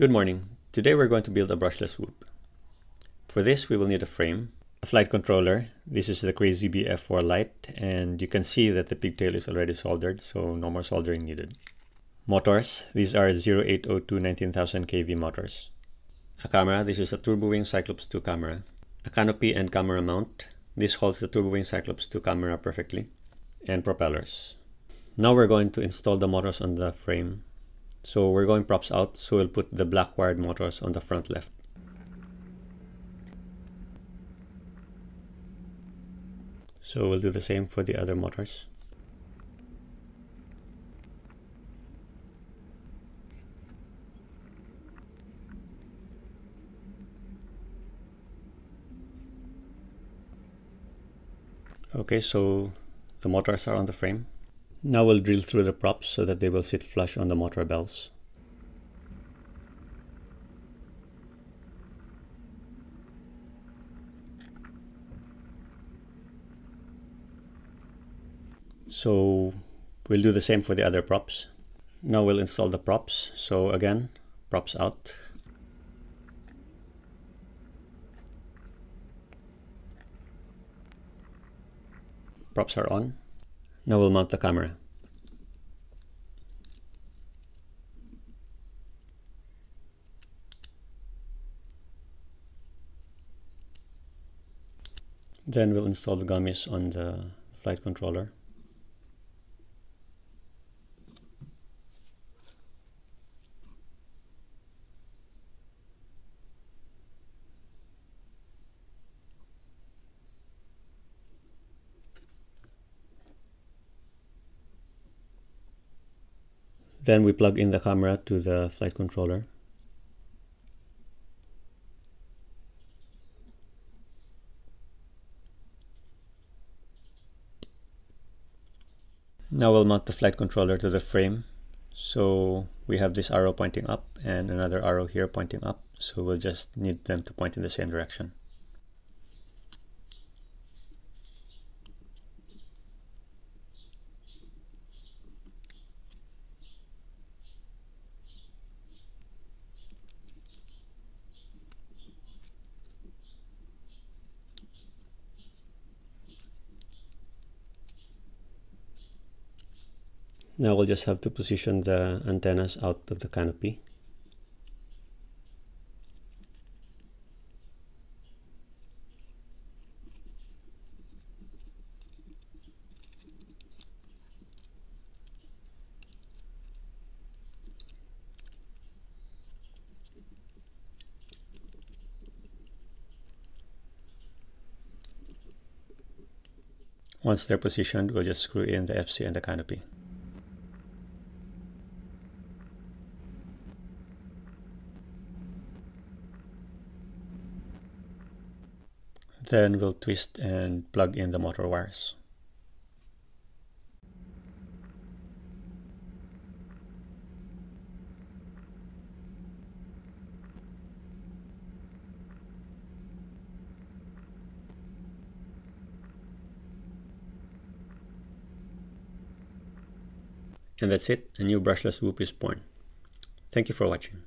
Good morning. Today we're going to build a brushless whoop. For this we will need a frame, a flight controller. This is the Crazybee F4 Lite and you can see that the pigtail is already soldered so no more soldering needed. Motors. These are 0802 19000 kV motors. A camera. This is a Turbowing Cyclops 2 camera. A canopy and camera mount. This holds the Turbowing Cyclops 2 camera perfectly. And propellers. Now we're going to install the motors on the frame so we're going props out, so we'll put the black wired motors on the front left. So we'll do the same for the other motors. Okay, so the motors are on the frame. Now we'll drill through the props so that they will sit flush on the motor bells. So we'll do the same for the other props. Now we'll install the props. So again, props out. Props are on. Now we'll mount the camera. Then we'll install the gummies on the flight controller. Then we plug in the camera to the flight controller. Now we'll mount the flight controller to the frame. So we have this arrow pointing up and another arrow here pointing up. So we'll just need them to point in the same direction. Now we'll just have to position the antennas out of the canopy. Once they're positioned, we'll just screw in the FC and the canopy. Then we'll twist and plug in the motor wires. And that's it, a new brushless whoop is born. Thank you for watching.